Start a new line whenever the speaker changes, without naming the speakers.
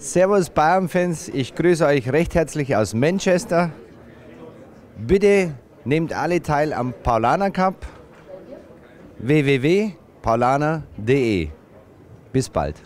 Servus Bayern-Fans, ich grüße euch recht herzlich aus Manchester. Bitte nehmt alle teil am Paulaner Cup www.paulaner.de. Bis bald.